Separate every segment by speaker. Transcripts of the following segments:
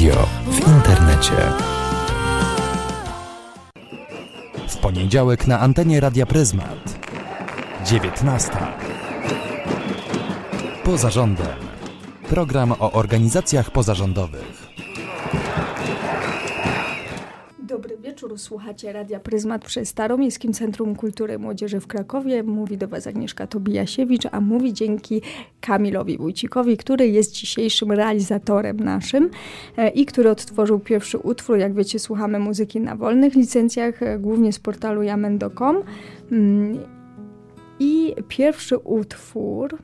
Speaker 1: Radio w internecie. W poniedziałek na antenie Radia Pryzmat. 19. Poza rządem. Program o organizacjach pozarządowych.
Speaker 2: Słuchacie Radia Pryzmat przy Staromiejskim Centrum Kultury Młodzieży w Krakowie. Mówi do Was Agnieszka Tobijasiewicz, a mówi dzięki Kamilowi Wójcikowi, który jest dzisiejszym realizatorem naszym e, i który odtworzył pierwszy utwór. Jak wiecie, słuchamy muzyki na wolnych licencjach, e, głównie z portalu jamen.com. Mm, I pierwszy utwór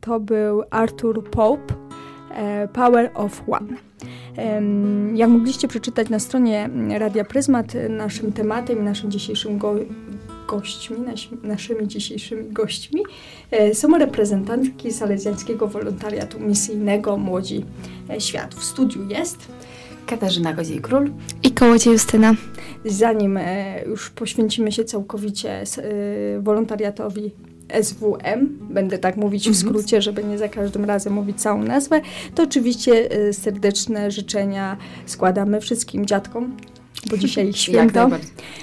Speaker 2: to był Arthur Pope, e, Power of One. Jak mogliście przeczytać na stronie Radia Pryzmat, naszym tematem i naszym dzisiejszym go gośćmi, naszymi dzisiejszymi gośćmi e, są reprezentantki salezjańskiego wolontariatu misyjnego Młodzi e, Świat. W studiu jest
Speaker 3: Katarzyna Goziej-Król
Speaker 4: i Kołodzie Justyna.
Speaker 2: Zanim e, już poświęcimy się całkowicie wolontariatowi SWM, będę tak mówić w mhm. skrócie, żeby nie za każdym razem mówić całą nazwę, to oczywiście y, serdeczne życzenia składamy wszystkim dziadkom, bo dzisiaj ich święto.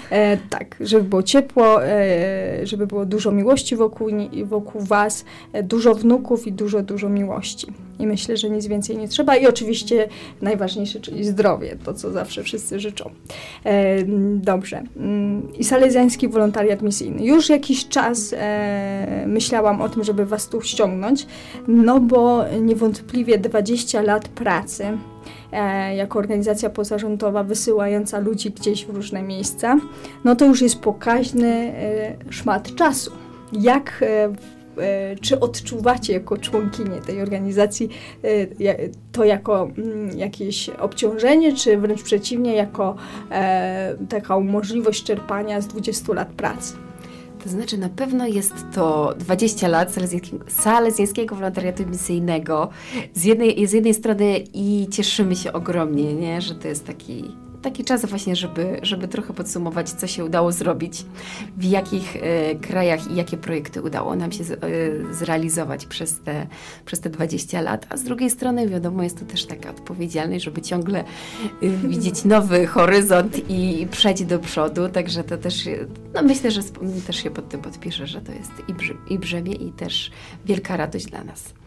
Speaker 2: E, tak, żeby było ciepło, e, żeby było dużo miłości wokół, wokół Was, e, dużo wnuków i dużo, dużo miłości. I myślę, że nic więcej nie trzeba. I oczywiście najważniejsze, czyli zdrowie, to co zawsze wszyscy życzą. E, dobrze. Mm, I salezjański wolontariat misyjny. Już jakiś czas e, myślałam o tym, żeby Was tu ściągnąć, no bo niewątpliwie 20 lat pracy jako organizacja pozarządowa wysyłająca ludzi gdzieś w różne miejsca, no to już jest pokaźny e, szmat czasu. Jak e, E, czy odczuwacie jako członkinie tej organizacji e, to jako mm, jakieś obciążenie, czy wręcz przeciwnie, jako e, taką możliwość czerpania z 20 lat pracy?
Speaker 3: To znaczy, na pewno jest to 20 lat salezjańskiego wolontariatu misyjnego. Z jednej, z jednej strony i cieszymy się ogromnie, nie? że to jest taki taki czas właśnie, żeby, żeby trochę podsumować, co się udało zrobić, w jakich e, krajach i jakie projekty udało nam się z, e, zrealizować przez te, przez te 20 lat. A z drugiej strony, wiadomo, jest to też taka odpowiedzialność, żeby ciągle e, widzieć nowy horyzont i przejść do przodu. Także to też, no myślę, że też się pod tym podpiszę, że to jest i, brz, i brzemię, i też wielka radość dla nas.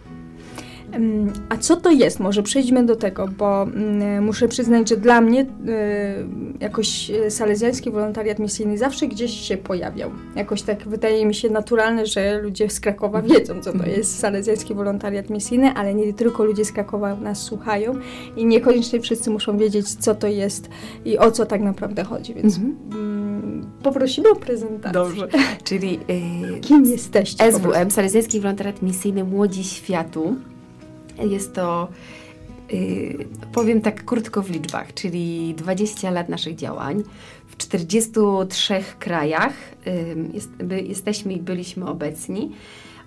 Speaker 2: A co to jest? Może przejdźmy do tego, bo mm, muszę przyznać, że dla mnie y, jakoś e, salezjański wolontariat misyjny zawsze gdzieś się pojawiał. Jakoś tak wydaje mi się naturalne, że ludzie z Krakowa wiedzą, co to mhm. jest salezjański wolontariat misyjny, ale nie tylko ludzie z Krakowa nas słuchają i niekoniecznie wszyscy muszą wiedzieć, co to jest i o co tak naprawdę chodzi, więc mhm. mm, poprosimy o prezentację.
Speaker 3: Dobrze, czyli...
Speaker 2: Y, Kim jesteście?
Speaker 3: SWM, Salezjański Wolontariat Misyjny Młodzi Światu. Jest to, yy, powiem tak krótko w liczbach, czyli 20 lat naszych działań w 43 krajach. Jest, by, jesteśmy i byliśmy obecni.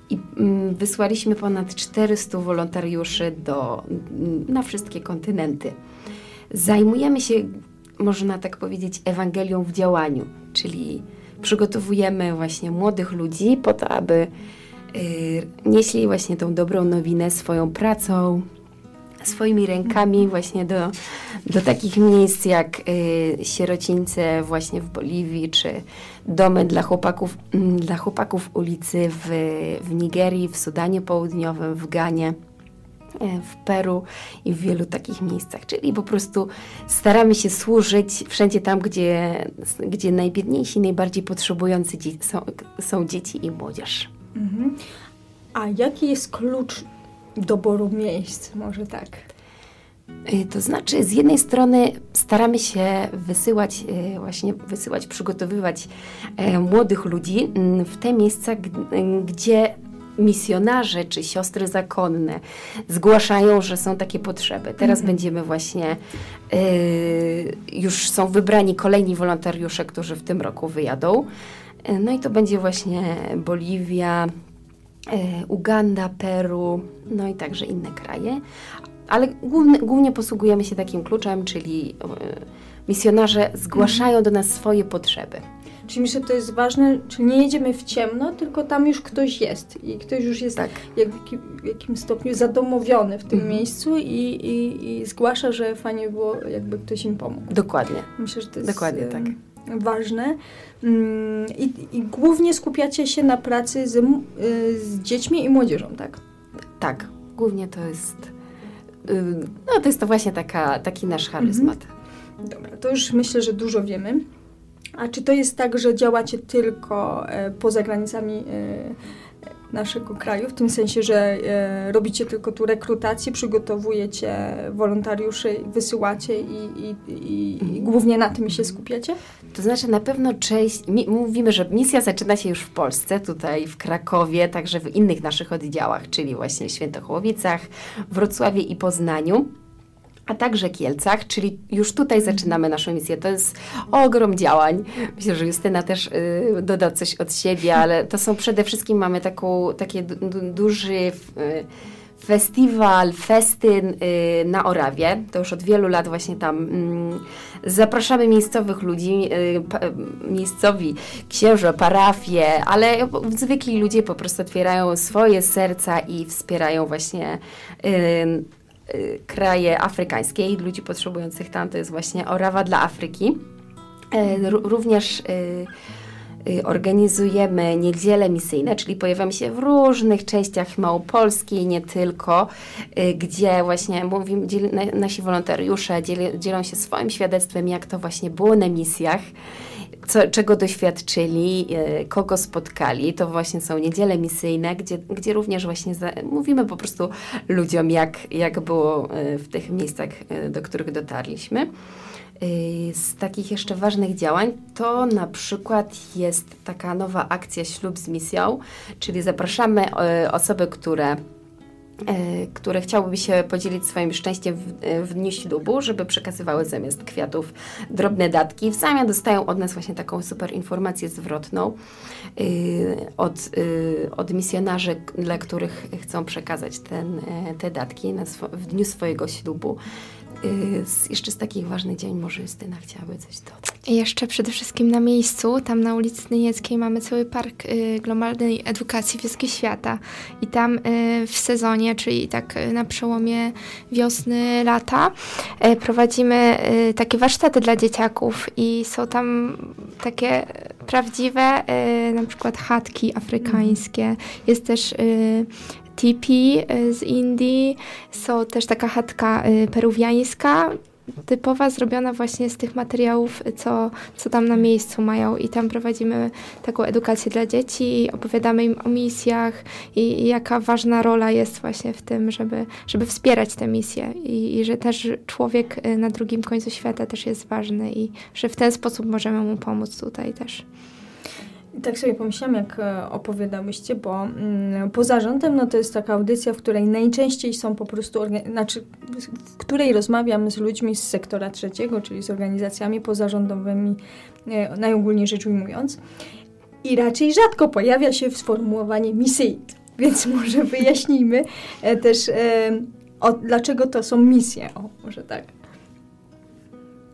Speaker 3: I yy, wysłaliśmy ponad 400 wolontariuszy do, na wszystkie kontynenty. Zajmujemy się, można tak powiedzieć, Ewangelią w działaniu, czyli przygotowujemy właśnie młodych ludzi po to, aby nieśli właśnie tą dobrą nowinę swoją pracą, swoimi rękami właśnie do, do takich miejsc jak y, sierocińce właśnie w Boliwii, czy domy dla chłopaków, mm, dla chłopaków ulicy w, w Nigerii, w Sudanie Południowym, w Ganie y, w Peru i w wielu takich miejscach. Czyli po prostu staramy się służyć wszędzie tam, gdzie, gdzie najbiedniejsi, najbardziej potrzebujący są, są dzieci i młodzież. Mhm.
Speaker 2: A jaki jest klucz doboru miejsc? Może tak.
Speaker 3: Y, to znaczy, z jednej strony staramy się wysyłać, y, właśnie wysyłać, przygotowywać e, młodych ludzi mm, w te miejsca, gdzie misjonarze czy siostry zakonne zgłaszają, że są takie potrzeby. Teraz mhm. będziemy właśnie, y, już są wybrani kolejni wolontariusze, którzy w tym roku wyjadą. E, no i to będzie właśnie Boliwia, e, Uganda, Peru, no i także inne kraje. ale głównie, głównie posługujemy się takim kluczem, czyli y, misjonarze zgłaszają do nas swoje potrzeby.
Speaker 2: Czyli myślę, że to jest ważne, czyli nie jedziemy w ciemno, tylko tam już ktoś jest i ktoś już jest
Speaker 3: Tak.
Speaker 2: jak, w, jakim, w jakimś stopniu zadomowiony w tym
Speaker 3: Mhm.
Speaker 2: miejscu i, i, i zgłasza, że fajnie by było, jakby ktoś im pomógł.
Speaker 3: Dokładnie.
Speaker 2: Myślę, że to jest
Speaker 3: Dokładnie tak.
Speaker 2: Ważne. Mm, I, I głównie skupiacie się na pracy z, y, z dziećmi i młodzieżą, tak?
Speaker 3: Tak, głównie to jest. y, No, to jest to właśnie taka, taki nasz charyzmat.
Speaker 2: Dobra, to już myślę, że dużo wiemy. A czy to jest tak, że działacie tylko e, poza granicami e, naszego kraju, w tym sensie, że e, robicie tylko tu rekrutację, przygotowujecie wolontariuszy, wysyłacie i, i, i, i głównie na tym się skupiacie?
Speaker 3: To znaczy na pewno część, mi, mówimy, że misja zaczyna się już w Polsce, tutaj w Krakowie, także w innych naszych oddziałach, czyli właśnie Świętochłowicach, Wrocławiu i Poznaniu. A także Kielcach, czyli już tutaj zaczynamy naszą misję. To jest ogrom działań. Myślę, że Justyna też y, doda coś od siebie, ale to są przede wszystkim, mamy taką, du, duży y, festiwal, festyn y, na Orawie. To już od wielu lat właśnie tam mm, zapraszamy miejscowych ludzi, y, pa, miejscowi księża, parafie, ale zwykli ludzie po prostu otwierają swoje serca i wspierają właśnie y, kraje afrykańskie i ludzi potrzebujących tam. To jest właśnie Orawa dla Afryki. E, ró- Również y, y, organizujemy niedziele misyjne, czyli pojawiamy się w różnych częściach Małopolski, nie tylko, y, gdzie właśnie mówimy, nasi wolontariusze dzielą się swoim świadectwem, jak to właśnie było na misjach, co, czego doświadczyli, y, kogo spotkali. To właśnie są niedziele misyjne, gdzie, gdzie również właśnie za, mówimy po prostu ludziom, jak, jak było y, w tych miejscach, y, do których dotarliśmy. Z takich jeszcze ważnych działań to na przykład jest taka nowa akcja Ślub z misją, czyli zapraszamy osoby, które, które chciałyby się podzielić swoim szczęściem w, y, w dniu ślubu, żeby przekazywały zamiast kwiatów drobne datki. W zamian dostają od nas właśnie taką super informację zwrotną y, od, od misjonarzy, dla których chcą przekazać ten, te datki w dniu swojego ślubu. Z, jeszcze z takich ważnych dzień może Justyna chciałaby coś dodać.
Speaker 4: Jeszcze przede wszystkim na miejscu, tam na ulicy Nynieckiej mamy cały park y, globalnej edukacji Wioski Świata. I tam y, w sezonie, czyli tak y, na przełomie wiosny, lata, y, prowadzimy y, takie warsztaty dla dzieciaków i są tam takie prawdziwe y, na przykład chatki afrykańskie. Jest też tipi z Indii, są też taka chatka peruwiańska, typowa, zrobiona właśnie z tych materiałów, co, co tam na miejscu mają. I tam prowadzimy taką edukację dla dzieci opowiadamy im o misjach i, i jaka ważna rola jest właśnie w tym, żeby, żeby wspierać te misje. I, I że też człowiek y, na drugim końcu świata też jest ważny i że w ten sposób możemy mu pomóc tutaj też.
Speaker 2: Tak sobie pomyślałam, jak e, opowiadałyście, bo mm, poza rządem, no to jest taka audycja, w której najczęściej są po prostu, znaczy, w której rozmawiam z ludźmi z sektora trzeciego, czyli z organizacjami pozarządowymi, e, najogólniej rzecz ujmując. I raczej rzadko pojawia się sformułowanie misyjne. Więc może wyjaśnijmy e, też, o, dlaczego to są misje. O, może tak.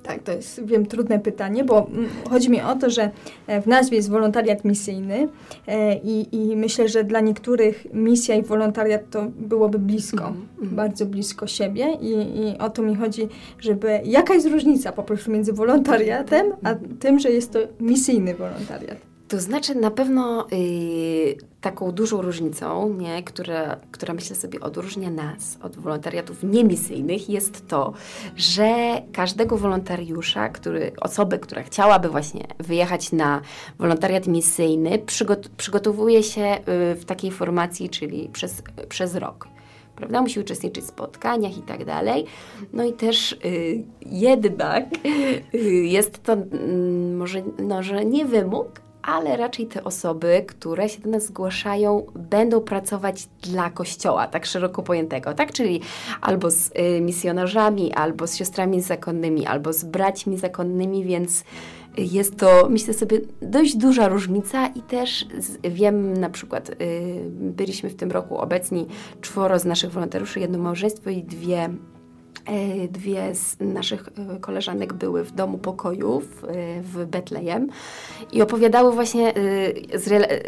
Speaker 2: Tak, to jest, wiem, trudne pytanie, bo mm, chodzi mi o to, że e, w nazwie jest wolontariat misyjny e, i, i myślę, że dla niektórych misja i wolontariat to byłoby blisko,
Speaker 3: Mhm, mhm.
Speaker 2: bardzo blisko siebie i, i o to mi chodzi, żeby jaka jest różnica po prostu między wolontariatem, a tym, że jest to misyjny wolontariat.
Speaker 3: To znaczy na pewno y, taką dużą różnicą, nie, która, która myślę sobie odróżnia nas od wolontariatów niemisyjnych jest to, że każdego wolontariusza, który, osoby, która chciałaby właśnie wyjechać na wolontariat misyjny, przygot, przygotowuje się y, w takiej formacji, czyli przez, przez rok. Prawda? Musi uczestniczyć w spotkaniach i tak dalej. No i też y, jednak y, jest to mm, może no, że nie wymóg, ale raczej te osoby, które się do nas zgłaszają, będą pracować dla Kościoła, tak szeroko pojętego, tak? Czyli albo z y, misjonarzami, albo z siostrami zakonnymi, albo z braćmi zakonnymi, więc, jest to, myślę sobie, dość duża różnica i też z, wiem na przykład, y, byliśmy w tym roku obecni czworo z naszych wolontariuszy, jedno małżeństwo i dwie dwie z naszych e, koleżanek były w domu pokojów e, w Betlejem i opowiadały właśnie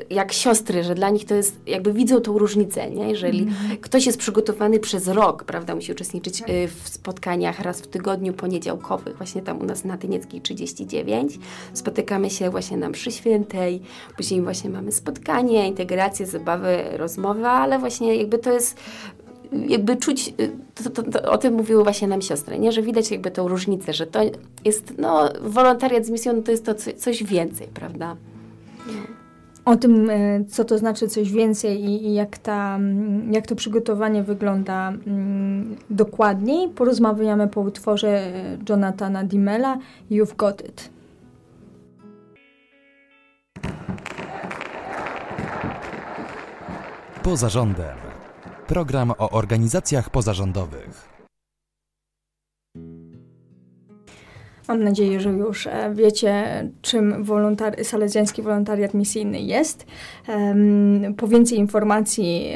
Speaker 3: jak siostry, że dla nich to jest, jakby widzą tą różnicę, nie? Jeżeli mm. ktoś jest przygotowany przez rok, prawda, musi uczestniczyć tak. w spotkaniach raz w tygodniu poniedziałkowych, właśnie tam u nas na Tynieckiej 39, spotykamy się właśnie na mszy świętej, później właśnie mamy spotkanie, integrację, zabawy, rozmowy, ale właśnie jakby to jest jakby czuć, y, to, to, to, o tym mówiły właśnie nam siostry, nie? że widać jakby tą różnicę, że to jest, no, wolontariat z misją to jest to coś więcej, prawda?
Speaker 2: O tym, e, co to znaczy coś więcej i, i jak, ta, mm, jak to przygotowanie wygląda mm, dokładniej, porozmawiamy po utworze Jonathana Dimela You've Got It.
Speaker 1: Poza rządem. Program o organizacjach pozarządowych.
Speaker 2: Mam nadzieję, że już e, wiecie, czym wolontari salezjański wolontariat misyjny jest. Po więcej informacji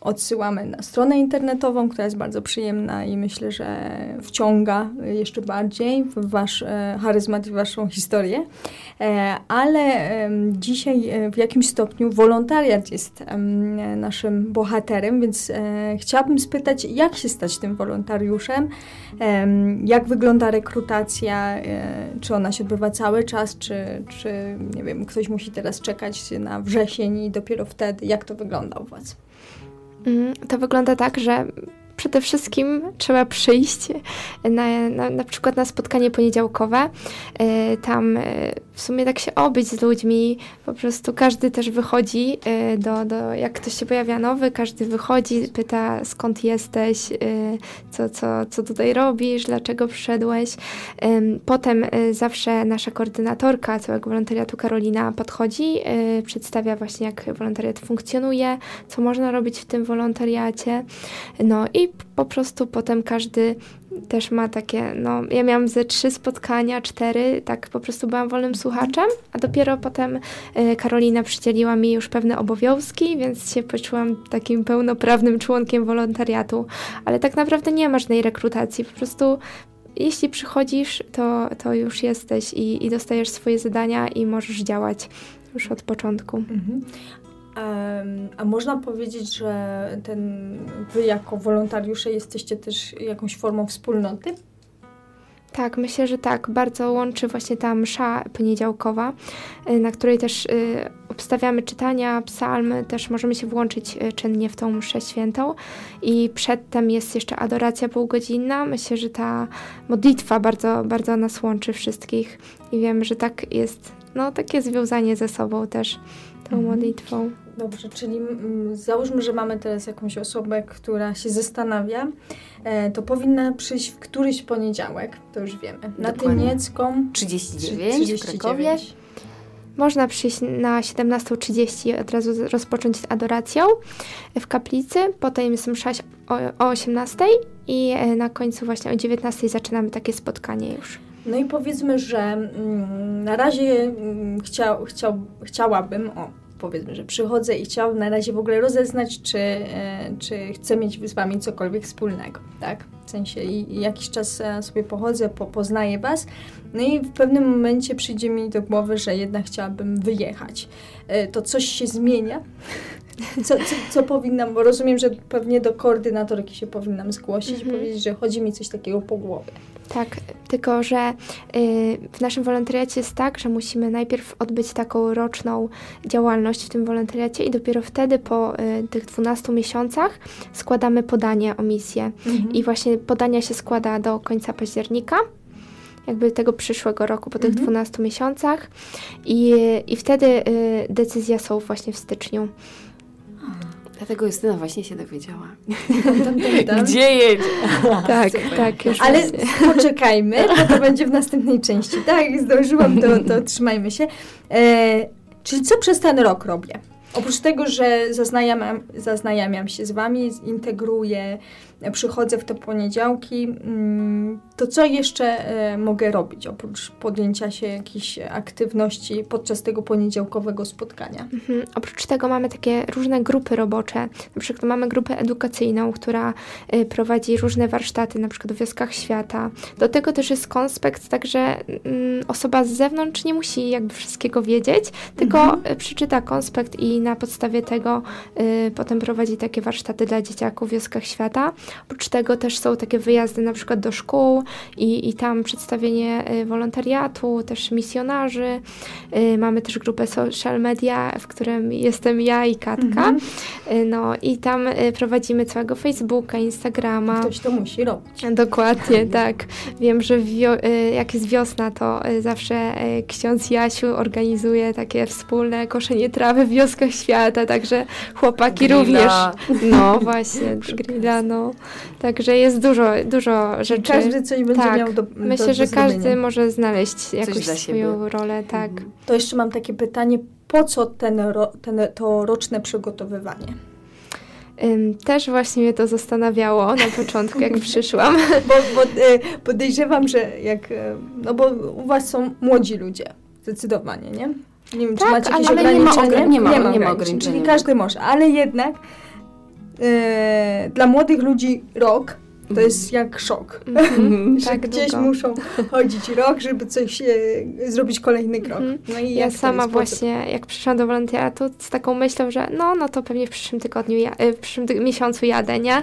Speaker 2: odsyłamy na stronę internetową, która jest bardzo przyjemna i myślę, że wciąga jeszcze bardziej w wasz e, charyzmat i waszą historię. E, ale dzisiaj w jakimś stopniu wolontariat jest naszym bohaterem, więc chciałabym spytać, jak się stać tym wolontariuszem, jak wygląda rekrutacja, czy ona się odbywa cały czas, czy, czy nie wiem, ktoś musi teraz czekać na wrzesień i dopiero wtedy, jak to wygląda u Was?
Speaker 4: Mm, to wygląda tak, że przede wszystkim trzeba przyjść na, na, na przykład na spotkanie poniedziałkowe. E, tam e, w sumie tak się obyć z ludźmi, po prostu każdy też wychodzi e, do, do jak ktoś się pojawia nowy, każdy wychodzi, pyta skąd jesteś, co, co, co tutaj robisz, dlaczego przyszedłeś. Potem zawsze nasza koordynatorka całego wolontariatu Karolina podchodzi, przedstawia właśnie jak wolontariat funkcjonuje, co można robić w tym wolontariacie. No i po prostu potem każdy też ma takie, no ja miałam ze trzy spotkania, cztery, tak po prostu byłam wolnym słuchaczem, a dopiero potem y, Karolina przydzieliła mi już pewne obowiązki, więc się poczułam takim pełnoprawnym członkiem wolontariatu, ale tak naprawdę nie ma żadnej rekrutacji, po prostu jeśli przychodzisz, to, to już jesteś i, i dostajesz swoje zadania i możesz działać już od początku. Mhm.
Speaker 2: A można powiedzieć, że ten, wy jako wolontariusze jesteście też jakąś formą wspólnoty?
Speaker 4: Tak, myślę, że tak. Bardzo łączy właśnie ta msza poniedziałkowa, y, na której też y, obstawiamy czytania, psalmy, też możemy się włączyć y, czynnie w tą mszę świętą. I przedtem jest jeszcze adoracja półgodzinna. Myślę, że ta modlitwa bardzo, bardzo nas łączy wszystkich i wiemy, że tak jest, no takie związanie ze sobą też tą mhm. modlitwą.
Speaker 2: Dobrze, czyli mm, załóżmy, że mamy teraz jakąś osobę, która się zastanawia, e, to powinna przyjść w któryś poniedziałek, to już wiemy. Na Dokładnie. Tyniecką
Speaker 3: 39, 39 w Krakowie.
Speaker 4: Można przyjść na 17.30 od razu rozpocząć z adoracją w kaplicy, potem jest msza o, o 18.00 i e, na końcu właśnie o 19.00 zaczynamy takie spotkanie już.
Speaker 2: No i powiedzmy, że mm, na razie mm, chciał, chciał, chciałabym, o, powiedzmy, że przychodzę i chciałabym na razie w ogóle rozeznać, czy, e, czy chcę mieć z Wami cokolwiek wspólnego, tak? W sensie i jakiś czas e, sobie pochodzę, po, poznaję Was, no i w pewnym momencie przyjdzie mi do głowy, że jednak chciałabym wyjechać. E, to coś się zmienia. Co, co, co powinnam, bo rozumiem, że pewnie do koordynatorki się powinnam zgłosić i mhm. powiedzieć, że chodzi mi coś takiego po głowie.
Speaker 4: Tak, tylko że y, w naszym wolontariacie jest tak, że musimy najpierw odbyć taką roczną działalność w tym wolontariacie i dopiero wtedy po y, tych 12 miesiącach składamy podanie o misję. Mhm. I właśnie podania się składa do końca października jakby tego przyszłego roku, po tych mhm. 12 miesiącach i, i wtedy y, decyzja są właśnie w styczniu.
Speaker 3: Dlatego Justyna właśnie się dowiedziała.
Speaker 2: Tam, tam, tam,
Speaker 3: Gdzie jedzie?
Speaker 4: tak, tak. Już
Speaker 2: Ale poczekajmy, bo to będzie w następnej części. Tak, zdążyłam, to, to trzymajmy się. E, czyli co przez ten rok robię? Oprócz tego, że zaznajamiam, zaznajamiam się z Wami, integruję, przychodzę w te poniedziałki, mm, to co jeszcze e, mogę robić oprócz podjęcia się jakichś aktywności podczas tego poniedziałkowego spotkania?
Speaker 4: Mhm. Oprócz tego mamy takie różne grupy robocze. Na przykład mamy grupę edukacyjną, która y, prowadzi różne warsztaty, na przykład w wioskach świata. Do tego też jest konspekt, także mm, osoba z zewnątrz nie musi jakby wszystkiego wiedzieć, tylko
Speaker 2: Mhm.
Speaker 4: y, przeczyta konspekt i na podstawie tego potem prowadzi takie warsztaty dla dzieciaków w wioskach świata. Oprócz tego też są takie wyjazdy na przykład do szkół i, i tam przedstawienie y, wolontariatu, też misjonarzy. Y, Mamy też grupę social media, w którym jestem ja i Katka.
Speaker 2: Mhm.
Speaker 4: Y, No i tam prowadzimy całego Facebooka, Instagrama.
Speaker 2: Ktoś to musi robić.
Speaker 4: Dokładnie, tak. Wiem, że jak jest wiosna, to zawsze ksiądz Jasiu organizuje takie wspólne koszenie trawy w wioskach świata, także chłopaki
Speaker 3: Grilla.
Speaker 4: również. No właśnie, grilla, no. Także jest dużo, dużo rzeczy.
Speaker 2: Każdy coś będzie
Speaker 4: tak.
Speaker 2: miał do do-
Speaker 4: Myślę,
Speaker 2: do
Speaker 4: że każdy może znaleźć jakąś swoją
Speaker 3: siebie.
Speaker 4: rolę, tak.
Speaker 3: Mhm.
Speaker 2: To jeszcze mam takie pytanie, po co ten, ro, ten, to roczne przygotowywanie?
Speaker 4: Też właśnie mnie to zastanawiało na początku, jak przyszłam.
Speaker 2: Bo, bo e, podejrzewam, że jak, e, no bo u was są młodzi ludzie, zdecydowanie, nie? Nie wiem, czy
Speaker 4: Tak,
Speaker 2: macie jakieś
Speaker 4: ale
Speaker 3: nie ma ogr- nie ma- nie ma
Speaker 2: ograniczeń,
Speaker 3: ograniczenia.
Speaker 2: Czyli każdy może, ale jednak e, dla młodych ludzi rok to jest jak szok.
Speaker 4: Mhm,
Speaker 2: że
Speaker 4: tak
Speaker 2: gdzieś
Speaker 4: długo.
Speaker 2: muszą chodzić rok, żeby coś, e, zrobić kolejny krok.
Speaker 4: Mhm.
Speaker 2: No i
Speaker 4: Ja sama właśnie, jak przyszłam do wolontariatu, z taką myślą, że no, no to pewnie w przyszłym tygodniu, ja, e, w przyszłym ty- miesiącu jadę, nie?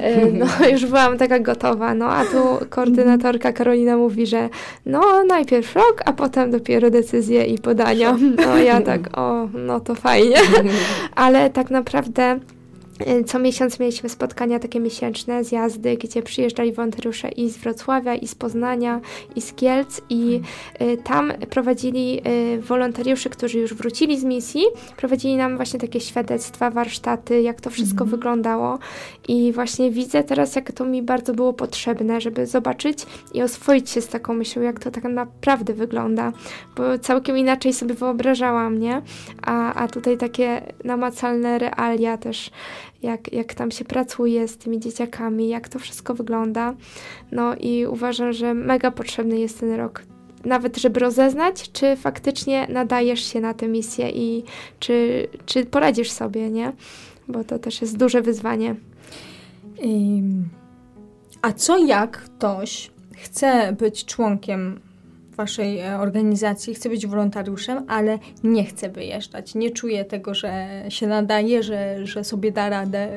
Speaker 4: E, No, już byłam taka gotowa, no, a tu koordynatorka Karolina mówi, że no, najpierw rok, a potem dopiero decyzje i podania. No, ja tak, o, no to fajnie. Ale tak naprawdę co miesiąc mieliśmy spotkania takie miesięczne, zjazdy, gdzie przyjeżdżali wolontariusze i z Wrocławia, i z Poznania, i z Kielc i y, tam prowadzili y, wolontariusze, którzy już wrócili z misji, prowadzili nam właśnie takie świadectwa, warsztaty, jak to wszystko wyglądało. I właśnie widzę teraz, jak to mi bardzo było potrzebne, żeby zobaczyć i oswoić się z taką myślą, jak to tak naprawdę wygląda, bo całkiem inaczej sobie wyobrażałam, nie? A, a tutaj takie namacalne realia też, jak, jak tam się pracuje z tymi dzieciakami, jak to wszystko wygląda. No i uważam, że mega potrzebny jest ten rok. Nawet, żeby rozeznać, czy faktycznie nadajesz się na tę misję i czy, czy poradzisz sobie, nie? Bo to też jest duże wyzwanie.
Speaker 2: A co jak ktoś chce być członkiem waszej e, organizacji, chce być wolontariuszem, ale nie chce wyjeżdżać, nie czuje tego, że się nadaje, że, że sobie da radę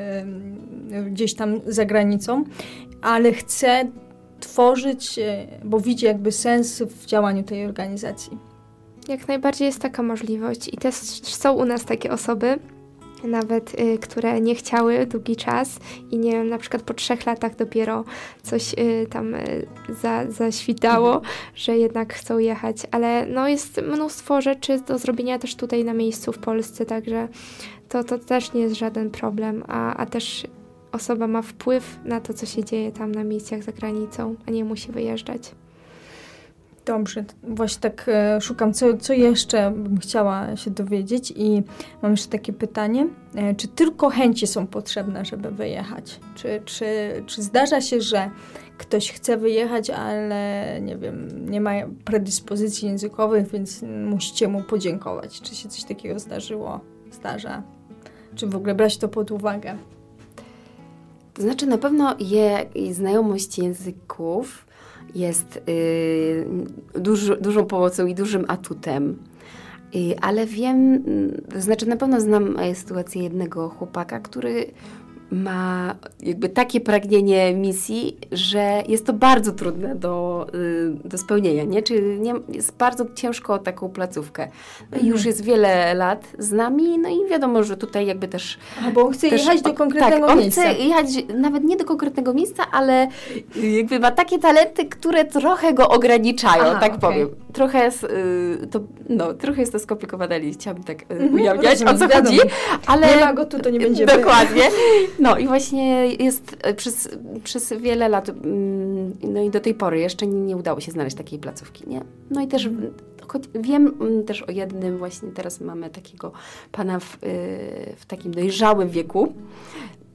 Speaker 2: gdzieś tam za granicą, ale chce tworzyć, e, bo widzi jakby sens w działaniu tej organizacji.
Speaker 4: Jak najbardziej jest taka możliwość i też są u nas takie osoby, nawet y, które nie chciały długi czas i nie wiem, na przykład po trzech latach dopiero coś y, tam y, za, zaświtało, że jednak chcą jechać, ale no jest mnóstwo rzeczy do zrobienia też tutaj na miejscu w Polsce, także to, to też nie jest żaden problem, a, a też osoba ma wpływ na to, co się dzieje tam na misjach za granicą, a nie musi wyjeżdżać.
Speaker 2: Dobrze, właśnie tak e, szukam, co, co jeszcze bym chciała się dowiedzieć i mam jeszcze takie pytanie. E, czy tylko chęci są potrzebne, żeby wyjechać? Czy, czy, czy zdarza się, że ktoś chce wyjechać, ale nie wiem, nie ma predyspozycji językowych, więc musicie mu podziękować? Czy się coś takiego zdarzyło? Zdarza? Czy w ogóle brać to pod uwagę?
Speaker 3: To znaczy na pewno je, znajomość języków jest y, duż, dużą pomocą i dużym atutem. Y, ale wiem, y, to znaczy na pewno znam e, sytuację jednego chłopaka, który ma jakby takie pragnienie misji, że jest to bardzo trudne do, y, do spełnienia, nie? Czyli nie, jest bardzo ciężko o taką placówkę. No i już jest wiele lat z nami, no i wiadomo, że tutaj jakby też
Speaker 2: A, bo on chce
Speaker 3: też
Speaker 2: jechać do
Speaker 3: on-
Speaker 2: konkretnego
Speaker 3: tak, on
Speaker 2: miejsca.
Speaker 3: chce jechać nawet nie do konkretnego miejsca, ale jakby ma takie talenty, które trochę go ograniczają,
Speaker 2: Aha,
Speaker 3: tak
Speaker 2: okej.
Speaker 3: powiem. Trochę jest, y, to, no, trochę jest to skomplikowane, ale chciałabym tak y,
Speaker 2: Mhm,
Speaker 3: ujawniać, o co
Speaker 2: wiadomo.
Speaker 3: chodzi, ale...
Speaker 2: Nie ma go tu, to nie będziemy.
Speaker 3: Dokładnie. No i właśnie jest y, przez, przez wiele lat, mm, no i do tej pory jeszcze nie, nie udało się znaleźć takiej placówki, nie? No i też choć wiem mm, też o jednym, właśnie teraz mamy takiego pana w, y, w takim dojrzałym wieku,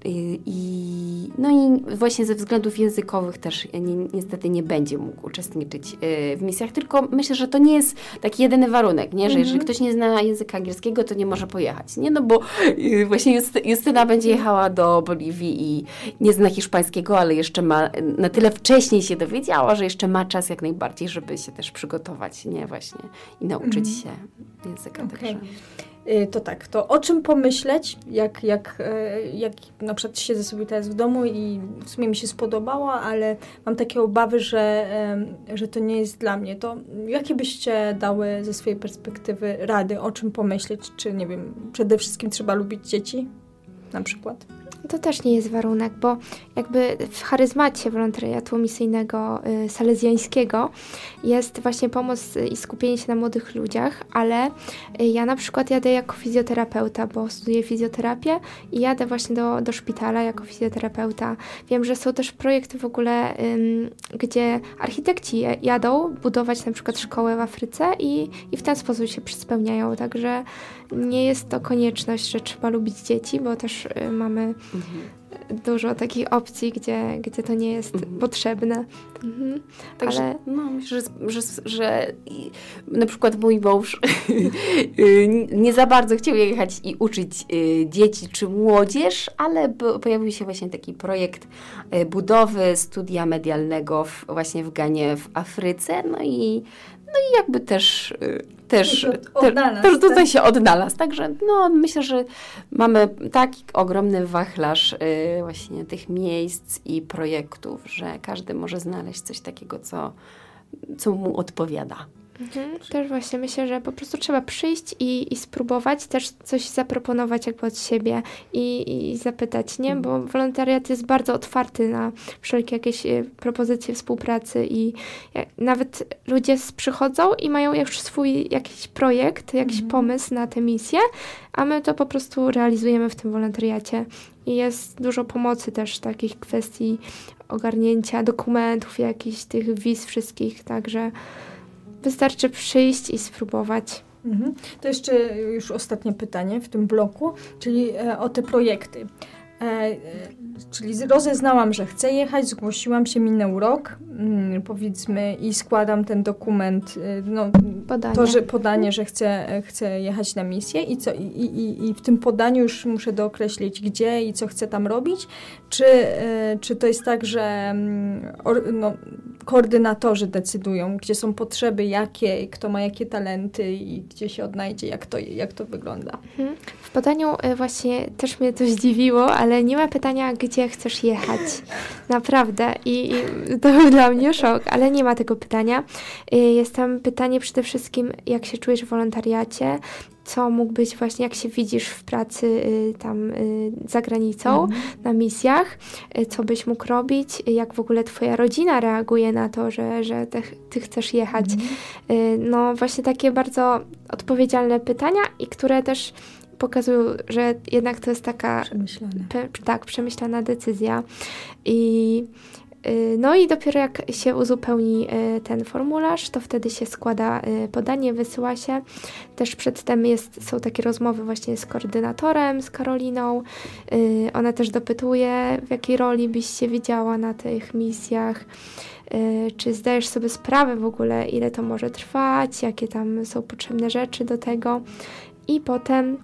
Speaker 3: I, i, no i właśnie ze względów językowych też ni, niestety nie będzie mógł uczestniczyć y, w misjach, tylko myślę, że to nie jest taki jedyny warunek, nie? że jeżeli ktoś nie zna języka angielskiego, to nie może pojechać, nie? No bo y, właśnie Justy, Justyna będzie jechała do Boliwii i nie zna hiszpańskiego, ale jeszcze ma, na tyle wcześniej się dowiedziała, że jeszcze ma czas jak najbardziej, żeby się też przygotować, nie? Właśnie i nauczyć się języka
Speaker 2: Okej.
Speaker 3: także.
Speaker 2: Y, To tak, to o czym pomyśleć, jak, jak, e, jak na przykład siedzę sobie teraz w domu i w sumie mi się spodobało, ale mam takie obawy, że, że to nie jest dla mnie. To jakie byście dały ze swojej perspektywy rady, o czym pomyśleć? Czy nie wiem, przede wszystkim trzeba lubić dzieci na przykład?
Speaker 4: To też nie jest warunek, bo jakby w charyzmacie wolontariatu misyjnego y, salezjańskiego jest właśnie pomoc y, i skupienie się na młodych ludziach, ale y, ja na przykład jadę jako fizjoterapeuta, bo studiuję fizjoterapię i jadę właśnie do, do szpitala jako fizjoterapeuta. Wiem, że są też projekty w ogóle, ym, gdzie architekci jadą budować na przykład szkołę w Afryce i, i w ten sposób się spełniają, także nie jest to konieczność, że trzeba lubić dzieci, bo też y, mamy dużo takich opcji, gdzie, gdzie to nie jest
Speaker 3: Mhm.
Speaker 4: potrzebne. Mhm.
Speaker 3: Także
Speaker 4: Ale
Speaker 3: no, myślę, że, że, że na przykład mój mąż y, nie za bardzo chciał jechać i uczyć y, dzieci czy młodzież, ale po- pojawił się właśnie taki projekt budowy studia medialnego w, właśnie w Ganie w Afryce, no i, no i jakby też, y, też,
Speaker 2: odnalazł,
Speaker 3: też tutaj
Speaker 2: tak?
Speaker 3: się odnalazł. Także no, myślę, że mamy taki ogromny wachlarz y, właśnie tych miejsc i projektów, że każdy może znaleźć coś takiego, co, co mu odpowiada.
Speaker 4: Mhm, też właśnie myślę, że po prostu trzeba przyjść i, i spróbować, też coś zaproponować jakby od siebie i, i zapytać, nie? Bo wolontariat jest bardzo otwarty na wszelkie jakieś e, propozycje współpracy i jak, nawet ludzie przychodzą i mają już swój jakiś projekt, jakiś pomysł na tę misję, a my to po prostu realizujemy w tym wolontariacie. I jest dużo pomocy też takich kwestii ogarnięcia dokumentów, jakichś tych wiz wszystkich, także wystarczy przyjść i spróbować.
Speaker 2: Mhm. To jeszcze już ostatnie pytanie w tym bloku, czyli e, o te projekty. Czyli rozeznałam, że chcę jechać, zgłosiłam się, minął rok, mm, powiedzmy, i składam ten dokument, e, no,
Speaker 4: Podanie.
Speaker 2: to, że podanie, że chcę, chcę jechać na misję i co, i, i, i w tym podaniu już muszę dookreślić, gdzie i co chcę tam robić, czy, e, czy to jest tak, że mm, no, koordynatorzy decydują, gdzie są potrzeby, jakie, kto ma jakie talenty i gdzie się odnajdzie, jak to, jak to wygląda.
Speaker 4: Mhm. W podaniu y, właśnie też mnie to zdziwiło, ale nie ma pytania, gdzie chcesz jechać. Naprawdę. I, i to był dla mnie szok, ale nie ma tego pytania. Y, Jest tam pytanie przede wszystkim, jak się czujesz w wolontariacie, co mógłbyś właśnie, jak się widzisz w pracy y, tam y, za granicą, na misjach, y, co byś mógł robić, jak w ogóle twoja rodzina reaguje na to, że, że te, ty chcesz jechać. Y, No właśnie takie bardzo odpowiedzialne pytania i które też pokazują, że jednak to jest taka
Speaker 2: Przemyślane.
Speaker 4: pe, tak, przemyślana decyzja. I y, no i dopiero jak się uzupełni y, ten formularz, to wtedy się składa y, podanie, wysyła się. Też przedtem jest, są takie rozmowy właśnie z koordynatorem, z Karoliną. Ona też dopytuje, w jakiej roli byś się widziała na tych misjach. Czy zdajesz sobie sprawę w ogóle, ile to może trwać, jakie tam są potrzebne rzeczy do tego. I potem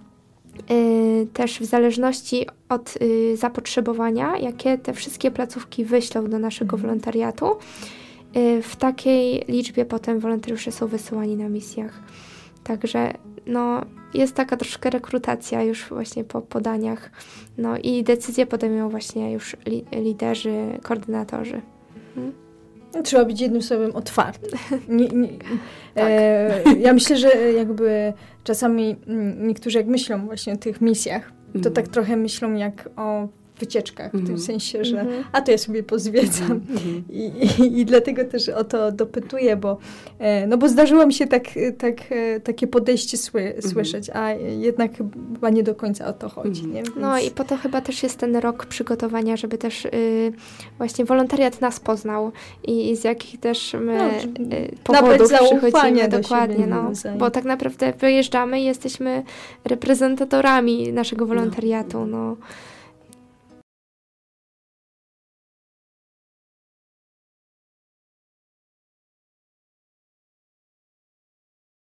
Speaker 4: też w zależności od y, zapotrzebowania, jakie te wszystkie placówki wyślą do naszego wolontariatu, y, w takiej liczbie potem wolontariusze są wysyłani na misjach. Także no, jest taka troszkę rekrutacja już właśnie po podaniach. No i decyzje podejmują właśnie już li, liderzy, koordynatorzy.
Speaker 2: Trzeba być jednym słowem otwarty. Nie, nie, e, ja myślę, że jakby czasami mm, niektórzy jak myślą właśnie o tych misjach, to
Speaker 3: Mhm.
Speaker 2: tak trochę myślą jak o wycieczkach, w tym
Speaker 3: Mhm.
Speaker 2: sensie, że
Speaker 4: Mhm.
Speaker 2: a to ja sobie pozwiedzam.
Speaker 3: Mhm.
Speaker 2: I, i, I dlatego też o to dopytuję, bo, e, no bo zdarzyło mi się tak, tak, e, takie podejście sły, słyszeć, a jednak chyba nie do końca o to chodzi.
Speaker 3: Mhm.
Speaker 2: Nie?
Speaker 4: No
Speaker 2: Więc-
Speaker 4: i po to chyba też jest ten rok przygotowania, żeby też y, właśnie wolontariat nas poznał i, i z jakich też my
Speaker 2: No,
Speaker 4: y, powodów przychodzimy
Speaker 2: do
Speaker 4: dokładnie,
Speaker 2: siebie
Speaker 4: no,
Speaker 2: nawzajem.
Speaker 4: bo tak naprawdę wyjeżdżamy i jesteśmy reprezentatorami naszego wolontariatu, no.